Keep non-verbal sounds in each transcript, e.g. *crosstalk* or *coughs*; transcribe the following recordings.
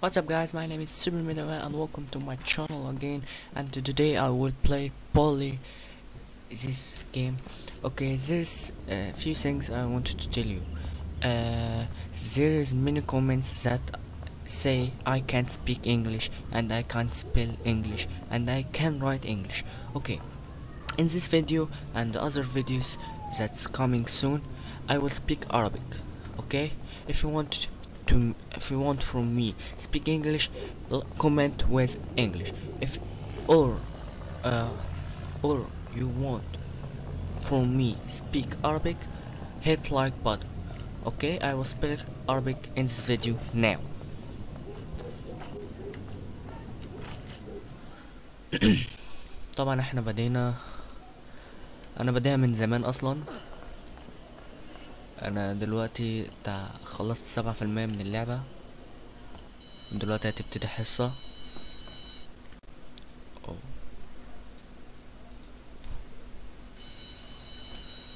What's up guys, my name is Super Minima and welcome to my channel again and today I will play Poly this game. Okay, there's a few things I wanted to tell you. Uh, there is many comments that say I can't speak English and I can't spell English and I can write English. Okay, in this video and other videos that's coming soon, I will speak Arabic. Okay, if you want to, if you want from me speak English, l- comment with English. If or uh, or you want from me speak Arabic, hit like button. Okay, I will speak Arabic in this video now. *coughs* طبعا احنا بدينا انا بديها من زمان اصلا أنا دلوقتي بتاع خلصت سبعة في المية من اللعبة. دلوقتي هتبتدي حصة.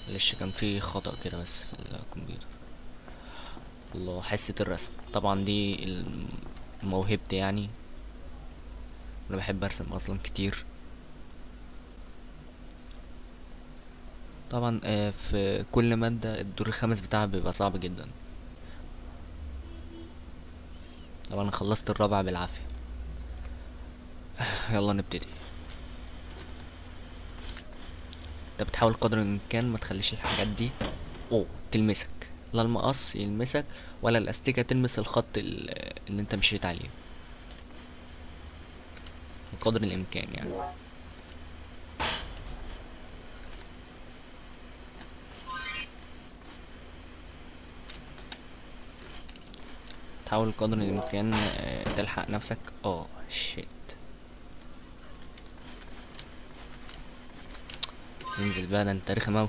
معلش كان في خطأ كده بس في الكمبيوتر. الله حصة الرسم. طبعا دي موهبتي يعني. أنا بحب أرسم أصلا كتير. طبعا آه، في كل مادة الدور الخامس بتاعها بيبقى صعب جدا. طبعا خلصت الرابعة بالعافية. يلا نبتدي. أنت بتحاول قدر الإمكان ما تخليش الحاجات دي اوه تلمسك. لا المقص يلمسك ولا الأستيكة تلمس الخط ال- اللي أنت مشيت عليه. بقدر الإمكان يعني. تحاول قدر الإمكان آه، تلحق نفسك. آه شيت انزل بقى ده انت رخم اوي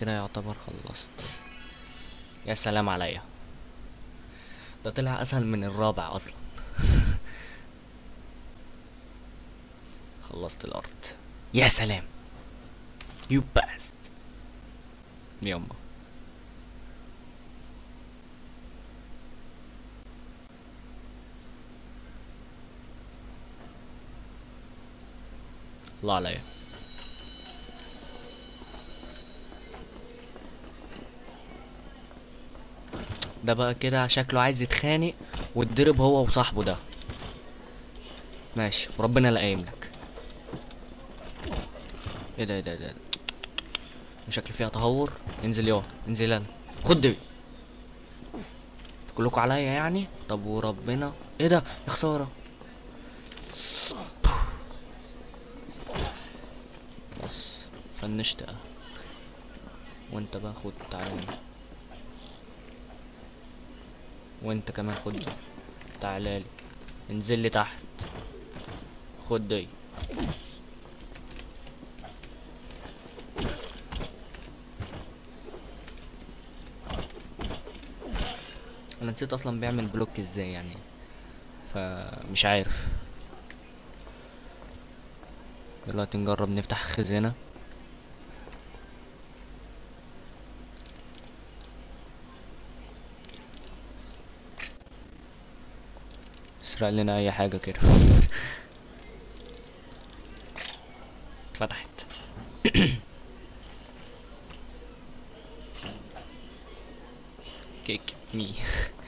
كده يعتبر خلصت. يا سلام عليا. ده طلع أسهل من الرابع أصلا. *laughs* خلصت الأرض. يا سلام. يو باست يما الله عليا. ده بقى كده شكله عايز يتخانق واتضرب هو وصاحبه ده. ماشي. وربنا لا قايم لك. إيه ده إيه ده إيه ده شكل فيها تهور. انزل يا انزل يلا. خد دي. كلكوا عليا يعني؟ طب وربنا. إيه ده؟ يا خسارة. بس فنشت آه. وانت بقى خد تعالى وانت كمان خد تعالى لي. انزل لي تحت. خد دي. أنا نسيت أصلا بيعمل بلوك إزاي يعني فمش عارف. دلوقتي نجرب نفتح خزانة. اسرق لنا أي حاجة كده. فتحت *coughs* كيك مي. *laughs*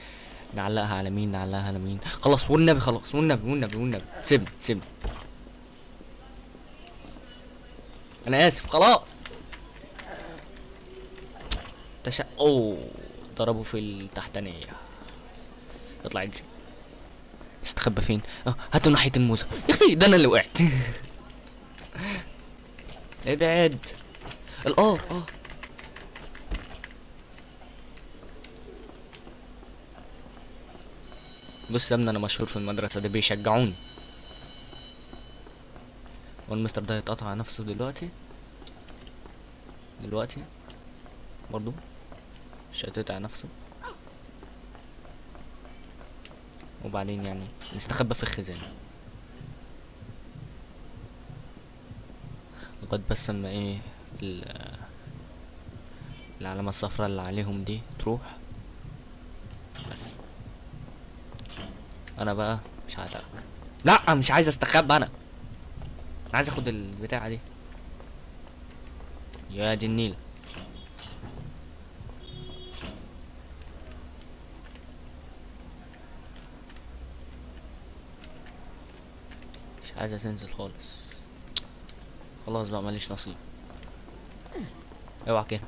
نعلقها على مين؟ نعلقها على مين؟ خلاص والنبي خلاص والنبي والنبي والنبي. سيبني سيبني. أنا آسف خلاص. تشا أوه ضربه في التحتانية. اطلع اجري استخبى فين؟ آه هاتوا ناحية الموزة. يا أختي ده أنا اللي وقعت. *laughs* إبعد. الار آه. بص يا ابني أنا مشهور في المدرسة دي بيشجعوني. والمستر ده يتقطع على نفسه دلوقتي؟ دلوقتي؟ برضو؟ مش هيتقطع نفسه؟ وبعدين يعني نستخبى في الخزانة. لغاية بس اما إيه ال- العلامة الصفراء اللي عليهم دي تروح بس أنا بقى مش هتعرف لا مش عايز استخبى أنا. أنا عايز آخد البتاعة دي. يا دي النيل مش عايزة تنزل خالص. خلاص بقى ماليش نصيب. اوعى كده.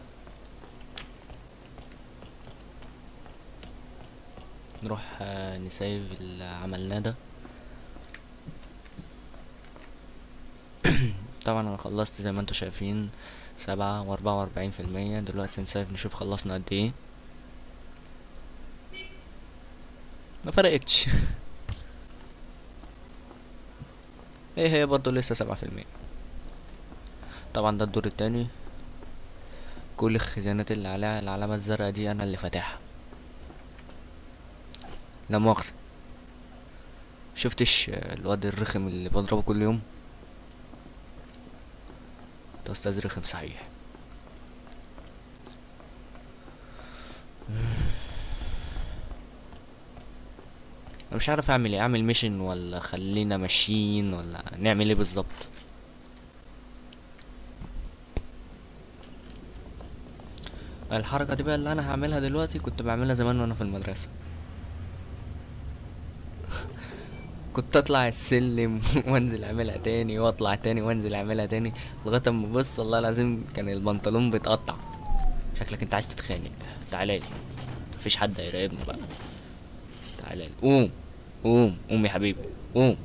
نروح آه، نسيف اللي عملناه ده *coughs* طبعا أنا خلصت زي ما أنتوا شايفين سبعة وأربعة وأربعين في المية. دلوقتي نسيف نشوف خلصنا قد إيه. ما فرقتش. *laughs* إيه هي برضو لسه سبعة في المية. طبعا ده الدور التاني. كل الخزانات اللي عليها العلامة الزرقاء دي أنا اللي فاتحها. لا مؤاخذة. شفتش الواد الرخم اللي بضربه كل يوم؟ ده أستاذ رخم صحيح. أنا مش عارف أعمل إيه. أعمل ميشن ولا خلينا ماشيين ولا نعمل إيه بالظبط؟ الحركة دي بقى اللي أنا هعملها دلوقتي كنت بعملها زمان وأنا في المدرسة. كنت أطلع السلم *laughs* وأنزل أعملها تاني وأطلع تاني وأنزل أعملها تاني لغاية أما بص والله العظيم كان البنطلون بيتقطع. شكلك أنت عايز تتخانق. تعالى لي. مفيش حد هيراقبنا بقى. تعالى لي. قوم. قوم. قوم يا حبيبي. قوم.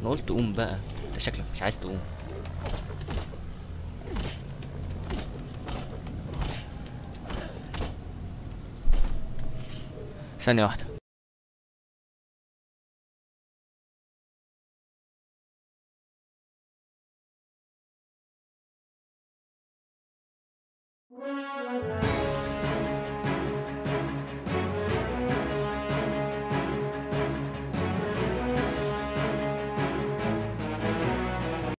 أنا قلت قوم بقى. أنت شكلك مش عايز تقوم. Thank you.